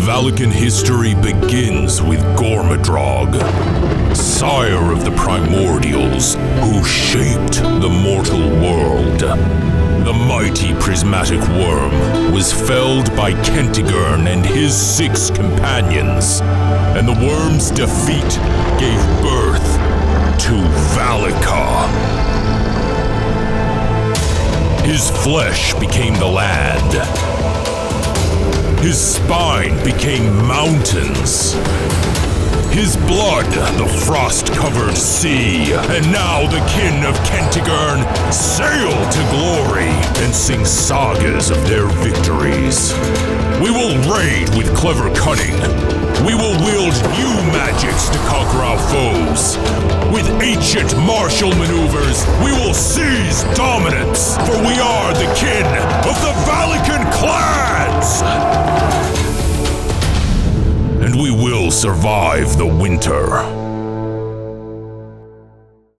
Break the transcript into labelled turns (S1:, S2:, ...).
S1: Valikan history begins with Gormadraug, sire of the primordials who shaped the mortal world. The mighty prismatic worm was felled by Kentigern and his six companions, and the worm's defeat gave birth to Valika. His flesh became the land. His spine became mountains. His blood, the frost covered sea. And now the kin of Kentigern sail to glory and sing sagas of their victories. We will raid with clever cunning. We will wield new magics to conquer our foes. With ancient martial maneuvers, we will seize dominance, for we are the kin of the Valikan clans! We will survive the winter.